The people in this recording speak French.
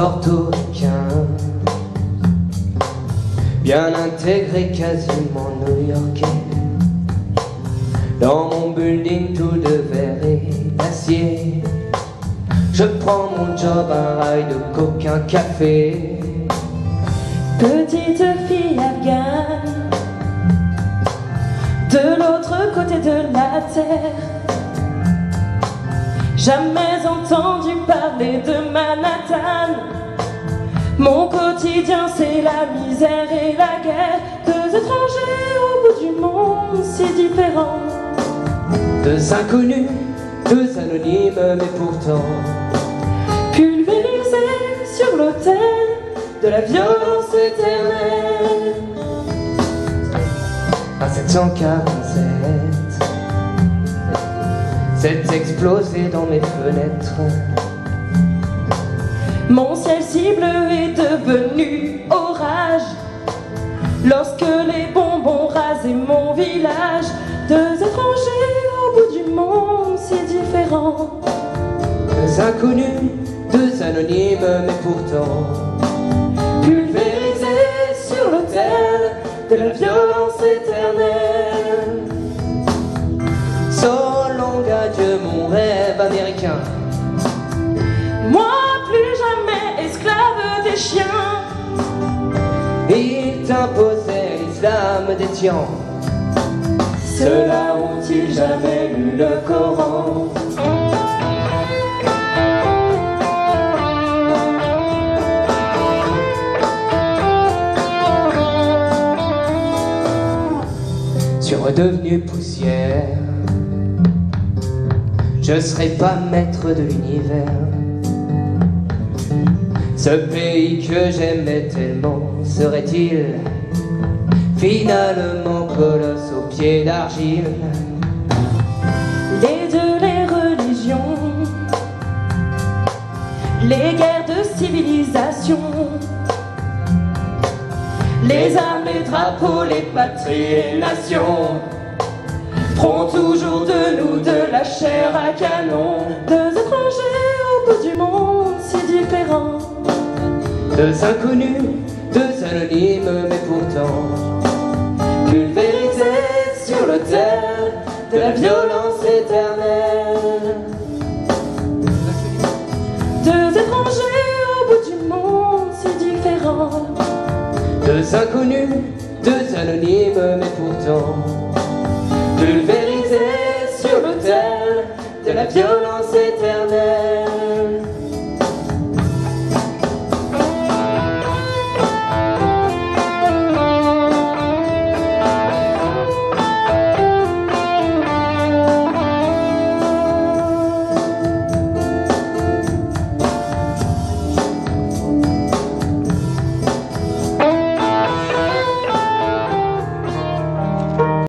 portoricain, bien intégré, quasiment new-yorkais. Dans mon building tout de verre et d'acier, je prends mon job, un rail de coquin café. Petite fille afghane, de l'autre côté de la terre. Jamais entendu parler de Manhattan. Mon quotidien, c'est la misère et la guerre. Deux étrangers au bout du monde, si différents. Deux inconnus, deux anonymes, mais pourtant Pulvérisés sur l'autel de la violence éternelle. à 747. C'est explosé dans mes fenêtres. Mon ciel si bleu est devenu orage. Lorsque les bonbons rasaient mon village Deux étrangers au bout du monde si différents. Deux inconnus, deux anonymes, mais pourtant Pulvérisés sur l'autel de la violence éternelle mon rêve américain. Moi plus jamais esclave des chiens Il t'imposait l'islam des tians. Ceux-là ont-ils jamais lu le Coran? Suis redevenu poussière. Je serai pas maître de l'univers. Ce pays que j'aimais tellement serait-il finalement colosse aux pieds d'argile? Les dieux, les religions, les guerres de civilisation, les armes, les drapeaux, les patries, les nations toujours Deux étrangers au bout du monde si différents. Deux inconnus, deux anonymes, mais pourtant pulvérisés sur l'autel de la violence éternelle. Deux étrangers au bout du monde si différents. Deux inconnus, deux anonymes, mais pourtant violence éternelle.